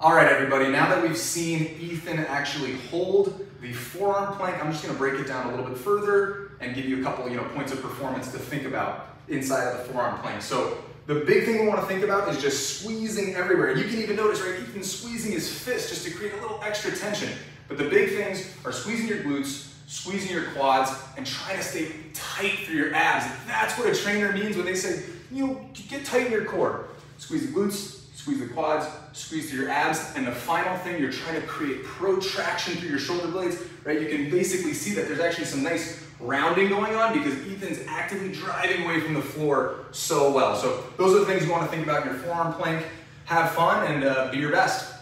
All right, everybody, now that we've seen Ethan actually hold the forearm plank, I'm just gonna break it down a little bit further and give you a couple you know, points of performance to think about inside of the forearm plank. So the big thing we wanna think about is just squeezing everywhere. You can even notice, right, Ethan's squeezing his fist just to create a little extra tension. But the big things are squeezing your glutes, squeezing your quads, and trying to stay tight through your abs. That's what a trainer means when they say, you know, get tight in your core. Squeeze the glutes, squeeze the quads, squeeze through your abs, and the final thing, you're trying to create protraction through your shoulder blades, right? You can basically see that there's actually some nice rounding going on because Ethan's actively driving away from the floor so well. So those are the things you want to think about in your forearm plank. Have fun and uh, be your best.